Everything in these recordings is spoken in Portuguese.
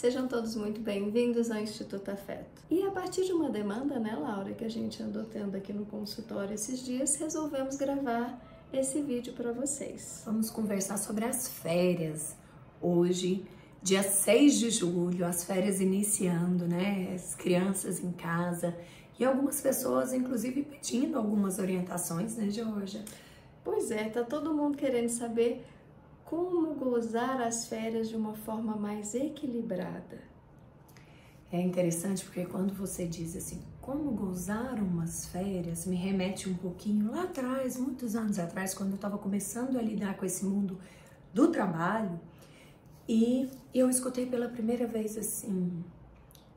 Sejam todos muito bem-vindos ao Instituto Afeto. E a partir de uma demanda, né, Laura, que a gente andou tendo aqui no consultório esses dias, resolvemos gravar esse vídeo para vocês. Vamos conversar sobre as férias. Hoje, dia 6 de julho, as férias iniciando, né? As crianças em casa e algumas pessoas, inclusive, pedindo algumas orientações, né, Georgia? Pois é, tá todo mundo querendo saber como gozar as férias de uma forma mais equilibrada. É interessante porque quando você diz assim, como gozar umas férias, me remete um pouquinho lá atrás, muitos anos atrás, quando eu estava começando a lidar com esse mundo do trabalho, e eu escutei pela primeira vez assim,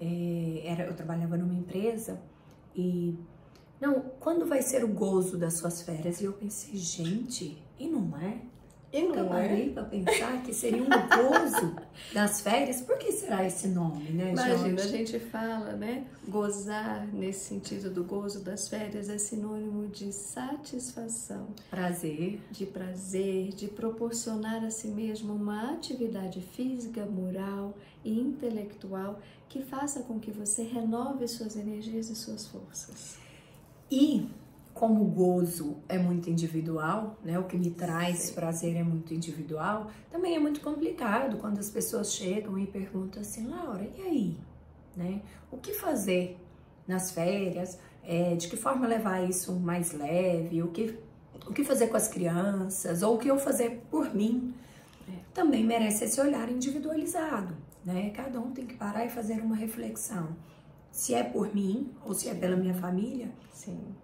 é, era, eu trabalhava numa empresa e não, quando vai ser o gozo das suas férias? E eu pensei, gente, e não é? E não Nunca parei é? para pensar que seria um gozo das férias. Por que será esse nome, né, Imagina, a Jorge? gente fala, né? Gozar nesse sentido do gozo das férias é sinônimo de satisfação, Prazer. de prazer, de proporcionar a si mesmo uma atividade física, moral e intelectual que faça com que você renove suas energias e suas forças. E como o gozo é muito individual, né? O que me traz Sim. prazer é muito individual, também é muito complicado quando as pessoas chegam e perguntam assim, Laura, e aí? Né? O que fazer nas férias? É, de que forma levar isso mais leve? O que, o que fazer com as crianças? Ou o que eu fazer por mim? Também merece esse olhar individualizado, né? Cada um tem que parar e fazer uma reflexão. Se é por mim ou se é pela minha família,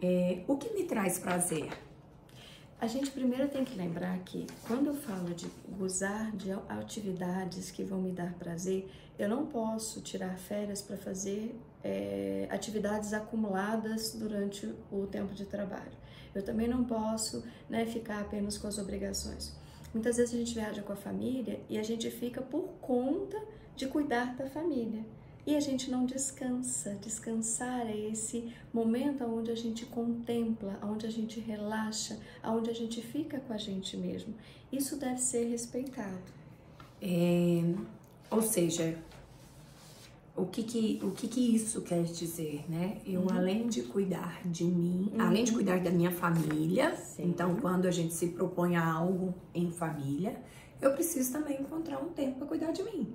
é, o que me traz prazer? A gente primeiro tem que lembrar que quando eu falo de gozar de atividades que vão me dar prazer, eu não posso tirar férias para fazer é, atividades acumuladas durante o tempo de trabalho. Eu também não posso né, ficar apenas com as obrigações. Muitas vezes a gente viaja com a família e a gente fica por conta de cuidar da família. E a gente não descansa. Descansar é esse momento onde a gente contempla, onde a gente relaxa, onde a gente fica com a gente mesmo. Isso deve ser respeitado. É, ou seja, o que que, o que que isso quer dizer, né? Eu, além de cuidar de mim, além de cuidar da minha família, Sim. então quando a gente se propõe a algo em família, eu preciso também encontrar um tempo para cuidar de mim.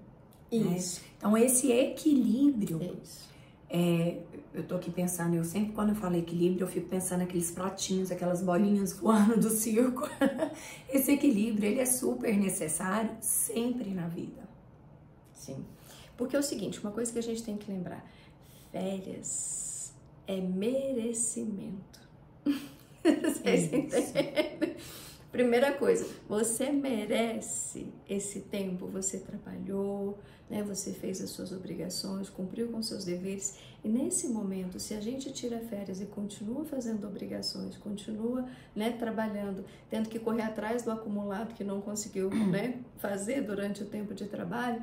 Né? Então, esse equilíbrio Isso. É, eu tô aqui pensando, eu sempre quando eu falo equilíbrio, eu fico pensando naqueles pratinhos, aquelas bolinhas voando do circo. Esse equilíbrio, ele é super necessário sempre na vida. Sim. Porque é o seguinte, uma coisa que a gente tem que lembrar: férias é merecimento. Vocês Isso. entendem? Primeira coisa, você merece esse tempo, você trabalhou, né? Você fez as suas obrigações, cumpriu com seus deveres. E nesse momento, se a gente tira férias e continua fazendo obrigações, continua, né, trabalhando, tendo que correr atrás do acumulado que não conseguiu, né, fazer durante o tempo de trabalho,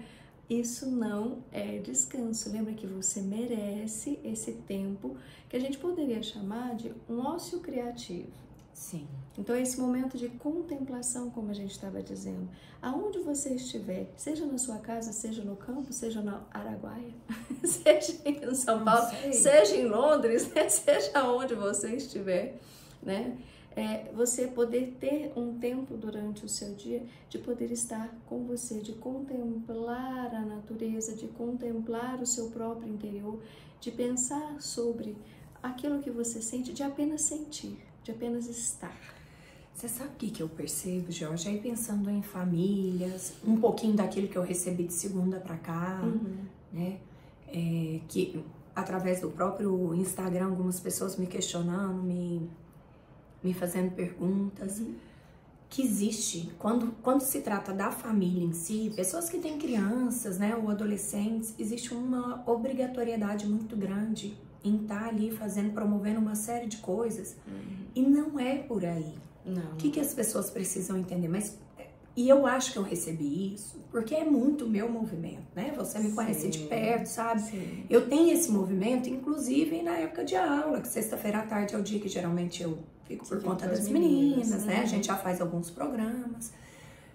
isso não é descanso. Lembra que você merece esse tempo que a gente poderia chamar de um ócio criativo. Sim. Então, esse momento de contemplação, como a gente estava dizendo, aonde você estiver, seja na sua casa, seja no campo, seja na Araguaia, seja em São Paulo, seja em Londres, né? seja onde você estiver, né? É, você poder ter um tempo durante o seu dia de poder estar com você, de contemplar a natureza, de contemplar o seu próprio interior, de pensar sobre aquilo que você sente, de apenas sentir, de apenas estar. Você sabe o que, que eu percebo, Jorge? Aí pensando em famílias, um pouquinho daquilo que eu recebi de segunda para cá, né? É, que através do próprio Instagram, algumas pessoas me questionando, me, me fazendo perguntas. Que existe, quando, quando se trata da família em si, pessoas que têm crianças, né, ou adolescentes, existe uma obrigatoriedade muito grande em estar ali fazendo, promovendo uma série de coisas. E não é por aí. Não. O que, que as pessoas precisam entender? Mas e eu acho que eu recebi isso porque é muito meu movimento, né? Você me conhece de Sim. perto, sabe? Sim. Eu tenho esse movimento, inclusive na época de aula, que sexta-feira à tarde é o dia que geralmente eu fico por Fica conta das meninas, meninas, né? né? A gente já faz alguns programas.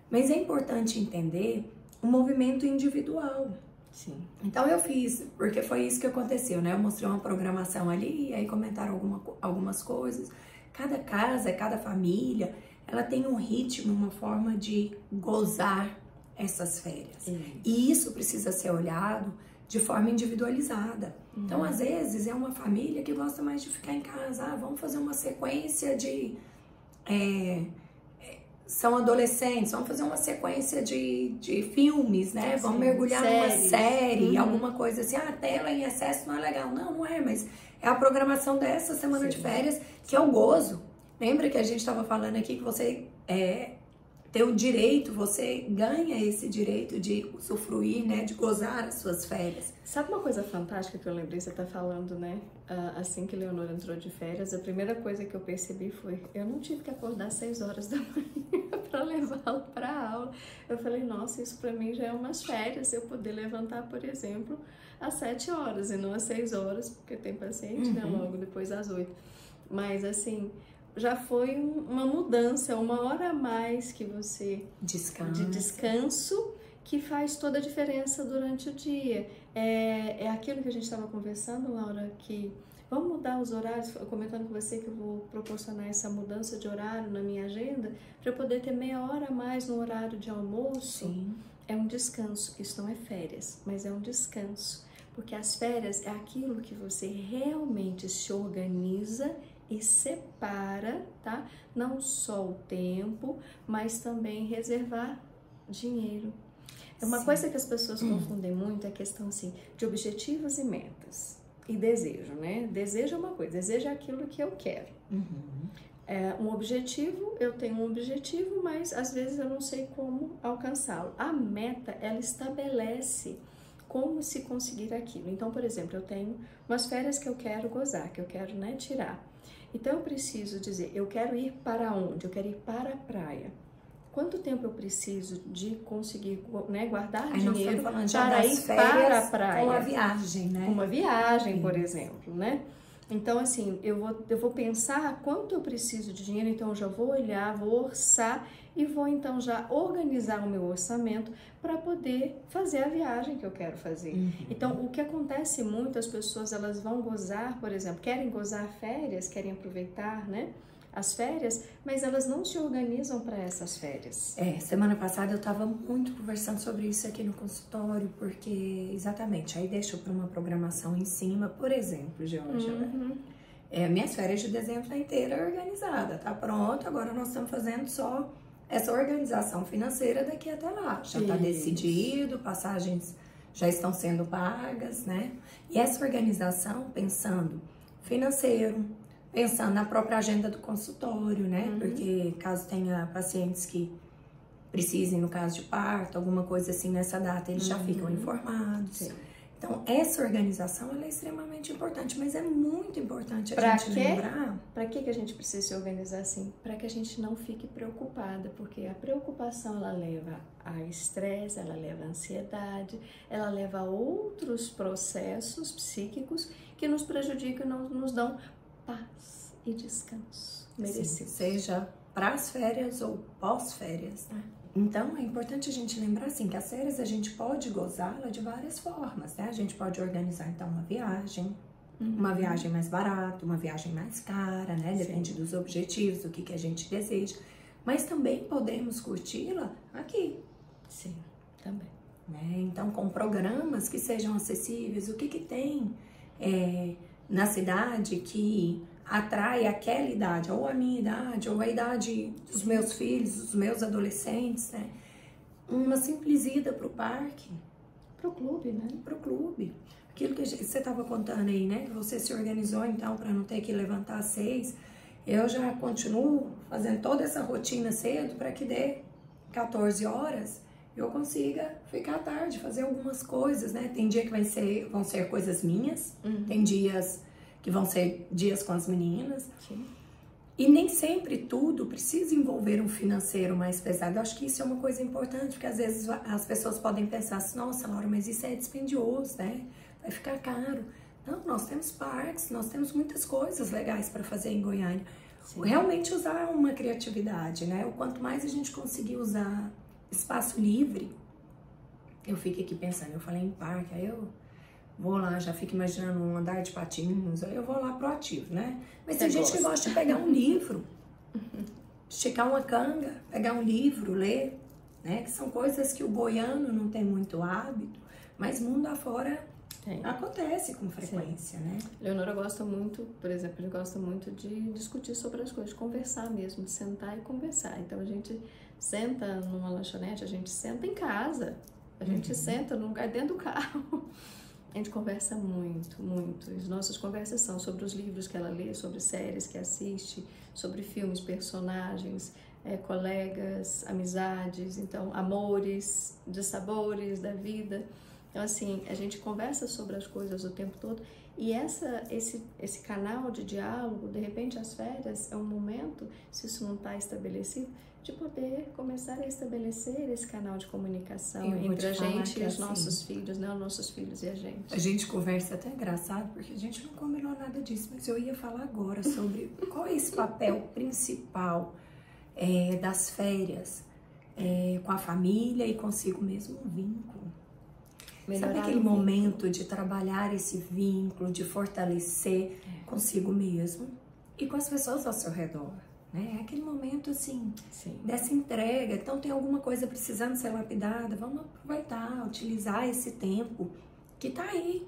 Mas é importante entender o movimento individual. Sim. Então eu fiz, porque foi isso que aconteceu, né? Eu mostrei uma programação ali, e aí comentaram alguma, algumas coisas. Cada casa, cada família, ela tem um ritmo, uma forma de gozar essas férias. E isso precisa ser olhado de forma individualizada. Uhum. Então, às vezes, é uma família que gosta mais de ficar em casa. Ah, vamos fazer uma sequência de. É, são adolescentes, vamos fazer uma sequência de, de filmes, né? Sim, vamos mergulhar séries. numa série, uhum. alguma coisa assim. Ah, a tela em excesso não é legal. Não, não é, mas é a programação dessa semana Sim. de férias que é o gozo. Lembra que a gente estava falando aqui que você é, tem o direito, você ganha esse direito de usufruir, né, de gozar as suas férias. Sabe uma coisa fantástica que eu lembrei, você tá falando, né, ah, assim que Leonor entrou de férias, a primeira coisa que eu percebi foi, eu não tive que acordar às 6 horas da manhã para levá-lo para aula. Eu falei, nossa, isso para mim já é umas férias, eu poder levantar, por exemplo, às 7 horas e não às 6 horas, porque tem paciente, né, uhum. né, logo depois das 8. Mas assim, já foi uma mudança, uma hora a mais que você Descansa. de descanso que faz toda a diferença durante o dia. É, é aquilo que a gente estava conversando, Laura, que vamos mudar os horários, comentando com você que eu vou proporcionar essa mudança de horário na minha agenda para eu poder ter meia hora a mais no horário de almoço. Sim. É um descanso, isso não é férias, mas é um descanso. Porque as férias é aquilo que você realmente se organiza e separa, tá? Não só o tempo, mas também reservar dinheiro. É uma Sim. coisa que as pessoas confundem muito é a questão assim de objetivos e metas e desejo, né? Desejo é uma coisa, desejo é aquilo que eu quero. Uhum. É um objetivo, eu tenho um objetivo, mas às vezes eu não sei como alcançá-lo. A meta, ela estabelece como se conseguir aquilo. Então, por exemplo, eu tenho umas férias que eu quero gozar, que eu quero né, tirar. Então eu preciso dizer, eu quero ir para onde? Eu quero ir para a praia. Quanto tempo eu preciso de conseguir né, guardar Aí dinheiro para ir para a praia? Com a viagem, né? Uma viagem, por exemplo, né? Então, assim, eu vou, eu vou pensar quanto eu preciso de dinheiro, então eu já vou olhar, vou orçar e vou então já organizar o meu orçamento para poder fazer a viagem que eu quero fazer. Uhum. Então, o que acontece muito, as pessoas elas vão gozar, por exemplo, querem gozar férias, querem aproveitar, né? As férias, mas elas não se organizam para essas férias. É, semana passada eu estava muito conversando sobre isso aqui no consultório, porque exatamente, aí deixou para uma programação em cima, por exemplo, Georgia, né? uhum. né? É, minhas férias de dezembro tá inteira organizada, tá pronto, agora nós estamos fazendo só essa organização financeira daqui até lá. Já está decidido, passagens já estão sendo pagas, né? E essa organização, pensando financeiro, pensando na própria agenda do consultório, né? Uhum. Porque caso tenha pacientes que precisem, no caso de parto, alguma coisa assim nessa data, eles uhum. já ficam informados. Sim. Então, essa organização é extremamente importante, mas é muito importante a pra gente quê? lembrar. Para que a gente precisa se organizar assim? Para que a gente não fique preocupada, porque a preocupação ela leva a estresse, ela leva a ansiedade, ela leva a outros processos psíquicos que nos prejudicam e não nos dão paz e descanso merecido. seja para as férias ou pós-férias, né? Então, é importante a gente lembrar assim que as férias a gente pode gozá-la de várias formas, né? A gente pode organizar então uma viagem, uhum. uma viagem mais barata, uma viagem mais cara, né? Depende Sim. dos objetivos, do que, que a gente deseja. Mas também podemos curti-la aqui. Sim, também. Né? Então, com programas que sejam acessíveis, o que, que tem é, na cidade que atrai aquela idade, ou a minha idade, ou a idade dos meus filhos, dos meus adolescentes, né? Uma simples ida para o parque. Para o clube, né? Para o clube. Aquilo que você estava contando aí, né? Que você se organizou então para não ter que levantar às seis. Eu já continuo fazendo toda essa rotina cedo para que dê 14 horas eu consiga ficar à tarde, fazer algumas coisas, né? Tem dia que vai ser, vão ser coisas minhas, uhum. tem dias que vão ser dias com as meninas. Sim. E nem sempre tudo precisa envolver um financeiro mais pesado. Eu acho que isso é uma coisa importante, porque às vezes as pessoas podem pensar assim, nossa, Laura, mas isso é dispendioso, né? Vai ficar caro. Não, nós temos parques, nós temos muitas coisas legais para fazer em Goiânia. Sim. Realmente usar uma criatividade, né? O quanto mais a gente conseguir usar espaço livre, eu fico aqui pensando, eu falei em parque, aí eu vou lá, já fico imaginando um andar de patins, aí eu vou lá pro ativo, né? Mas Você tem gente que gosta de pegar um livro, esticar uma canga, pegar um livro, ler, né? Que são coisas que o goiano não tem muito hábito, mas mundo afora tem. acontece com frequência, Sim. né? Leonora gosta muito, por exemplo, ele gosta muito de discutir sobre as coisas, conversar mesmo, sentar e conversar. Então a gente senta numa lanchonete, a gente senta em casa, a gente uhum. senta num lugar dentro do carro. A gente conversa muito, muito. As nossas conversas são sobre os livros que ela lê, sobre séries que assiste, sobre filmes, personagens, é, colegas, amizades, então amores, dissabores da vida. Então assim, a gente conversa sobre as coisas o tempo todo e essa, esse, esse canal de diálogo, de repente as férias é um momento, se isso não está estabelecido, de poder começar a estabelecer esse canal de comunicação entre a gente e os assim, nossos filhos, né? Os nossos filhos e a gente. A gente conversa até engraçado, porque a gente não combinou nada disso, mas eu ia falar agora sobre qual é esse papel principal é, das férias é, com a família e consigo mesmo um vínculo. Melhorar Sabe aquele momento de trabalhar esse vínculo, de fortalecer é. consigo mesmo e com as pessoas ao seu redor? Né? É aquele momento assim, Sim. dessa entrega. Então, tem alguma coisa precisando ser lapidada, vamos aproveitar, utilizar esse tempo que está aí.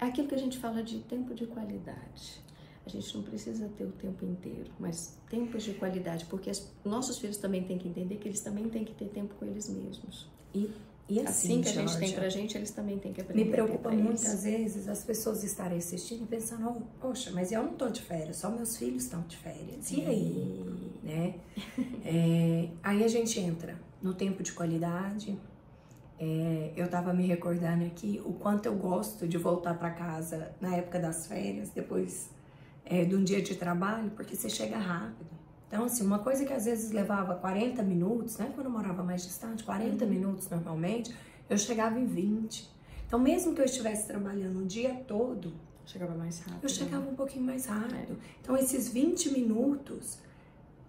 É aquilo que a gente fala de tempo de qualidade. A gente não precisa ter o tempo inteiro, mas tempos de qualidade, porque as, nossos filhos também têm que entender que eles também têm que ter tempo com eles mesmos. E e assim, assim que a gente tem pra gente, eles também têm que aprender. Me preocupa muitas vezes as pessoas estarem assistindo e pensando, oh, poxa, mas eu não tô de férias, só meus filhos estão de férias. E aí? né? é, aí a gente entra no tempo de qualidade. É, eu tava me recordando aqui o quanto eu gosto de voltar para casa na época das férias, depois é, de um dia de trabalho, porque você chega rápido. Então, assim, uma coisa que às vezes levava 40 minutos, né? Quando eu morava mais distante, 40 uhum. minutos normalmente, eu chegava em 20. Então, mesmo que eu estivesse trabalhando o dia todo, chegava mais rápido. Eu chegava né? um pouquinho mais rápido. É. Então, esses 20 minutos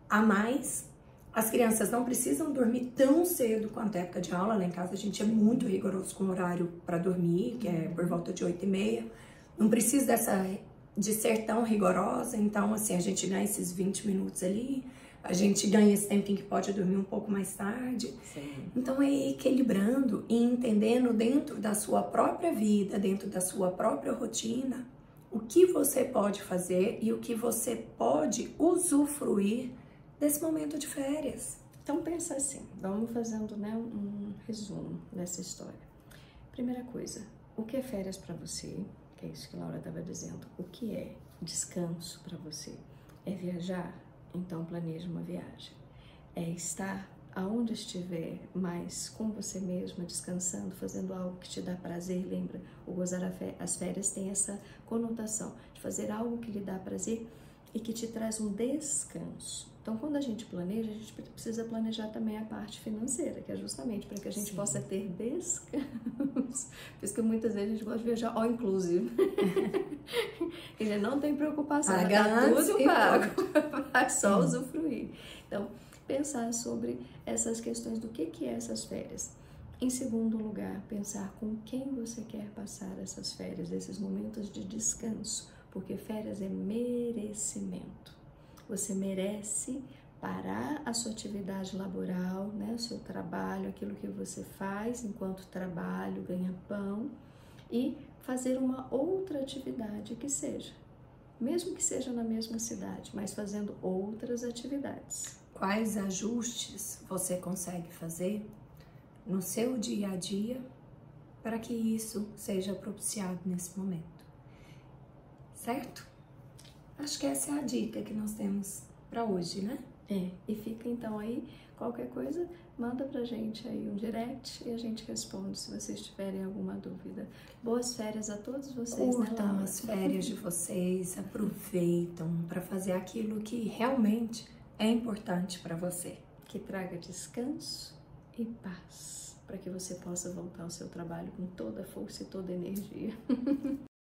a mais, as crianças não precisam dormir tão cedo quanto a época de aula. Lá em casa a gente é muito rigoroso com o horário para dormir, que é por volta de 8 e meia. Não precisa dessa de ser tão rigorosa, então assim, a gente ganha esses 20 minutos ali, a gente ganha esse tempinho que pode dormir um pouco mais tarde. Sim. Então é equilibrando e entendendo dentro da sua própria vida, dentro da sua própria rotina, o que você pode fazer e o que você pode usufruir desse momento de férias. Então pensa assim, vamos fazendo né, um resumo dessa história. Primeira coisa, o que é férias para você? Que é isso que Laura estava dizendo. O que é descanso para você? É viajar? Então planeje uma viagem. É estar aonde estiver, mas com você mesma, descansando, fazendo algo que te dá prazer. Lembra, o gozar as férias tem essa conotação de fazer algo que lhe dá prazer e que te traz um descanso. Então, quando a gente planeja, a gente precisa planejar também a parte financeira, que é justamente para que a gente Sim. possa ter descanso. Por isso que muitas vezes a gente gosta de viajar all inclusive. já não tem preocupação, Paga tá tudo pago, vai só usufruir. Então, pensar sobre essas questões do que, que é essas férias. Em segundo lugar, pensar com quem você quer passar essas férias, esses momentos de descanso, porque férias é merecimento. Você merece parar a sua atividade laboral, né, o seu trabalho, aquilo que você faz enquanto trabalho, ganha pão e fazer uma outra atividade que seja, mesmo que seja na mesma cidade, mas fazendo outras atividades. Quais ajustes você consegue fazer no seu dia a dia para que isso seja propiciado nesse momento? Certo? Acho que essa é a dica que nós temos para hoje, né? É, e fica então aí, qualquer coisa, manda pra gente aí um direct e a gente responde se vocês tiverem alguma dúvida. Boas férias a todos vocês, Curtam né, as férias de vocês, aproveitam para fazer aquilo que realmente é importante para você. Que traga descanso e paz, para que você possa voltar ao seu trabalho com toda a força e toda a energia.